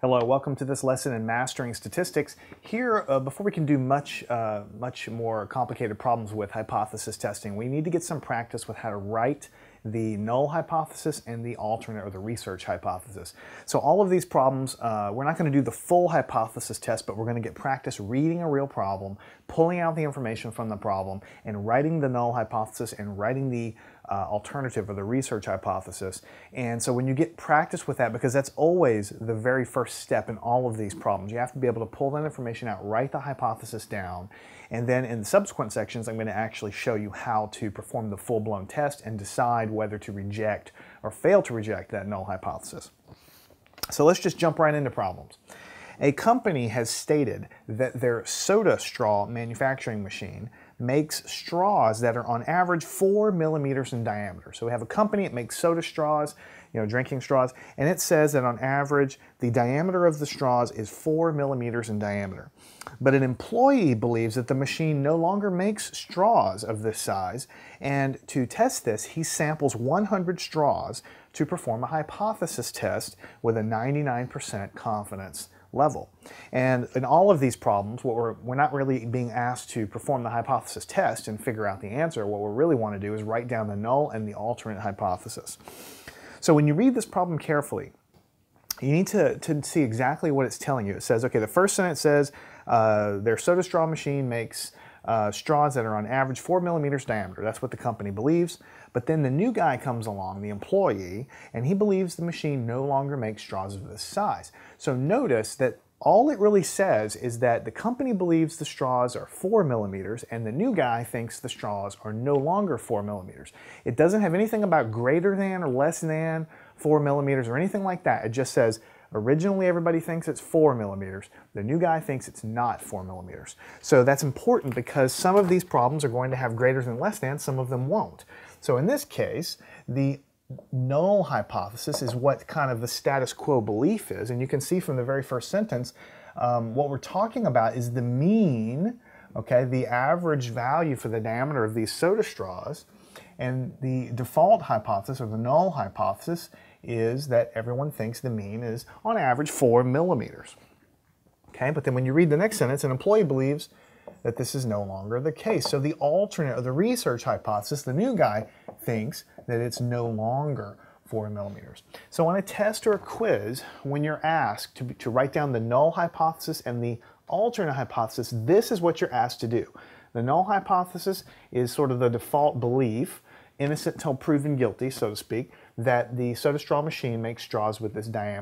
Hello, welcome to this lesson in mastering statistics. Here, uh, before we can do much, uh, much more complicated problems with hypothesis testing, we need to get some practice with how to write the null hypothesis and the alternate or the research hypothesis. So all of these problems, uh, we're not going to do the full hypothesis test, but we're going to get practice reading a real problem, pulling out the information from the problem, and writing the null hypothesis and writing the uh, alternative or the research hypothesis. And so when you get practice with that, because that's always the very first step in all of these problems, you have to be able to pull that information out, write the hypothesis down, and then in the subsequent sections, I'm going to actually show you how to perform the full-blown test and decide whether to reject or fail to reject that null hypothesis. So let's just jump right into problems. A company has stated that their soda straw manufacturing machine makes straws that are on average four millimeters in diameter. So we have a company that makes soda straws, you know, drinking straws, and it says that on average the diameter of the straws is four millimeters in diameter. But an employee believes that the machine no longer makes straws of this size, and to test this, he samples 100 straws to perform a hypothesis test with a 99% confidence level. And in all of these problems, what we're, we're not really being asked to perform the hypothesis test and figure out the answer. What we really want to do is write down the null and the alternate hypothesis. So when you read this problem carefully, you need to, to see exactly what it's telling you. It says, okay, the first sentence says uh, their soda straw machine makes uh, straws that are on average four millimeters diameter. That's what the company believes. But then the new guy comes along, the employee, and he believes the machine no longer makes straws of this size. So notice that all it really says is that the company believes the straws are four millimeters and the new guy thinks the straws are no longer four millimeters. It doesn't have anything about greater than or less than four millimeters or anything like that. It just says Originally, everybody thinks it's four millimeters. The new guy thinks it's not four millimeters. So that's important because some of these problems are going to have greater than less than, some of them won't. So in this case, the null hypothesis is what kind of the status quo belief is. And you can see from the very first sentence, um, what we're talking about is the mean, okay, the average value for the diameter of these soda straws. And the default hypothesis or the null hypothesis is that everyone thinks the mean is on average four millimeters. Okay, but then when you read the next sentence, an employee believes that this is no longer the case. So the alternate or the research hypothesis, the new guy thinks that it's no longer four millimeters. So on a test or a quiz, when you're asked to, to write down the null hypothesis and the alternate hypothesis, this is what you're asked to do. The null hypothesis is sort of the default belief, innocent till proven guilty, so to speak, that the soda straw machine makes straws with this diameter.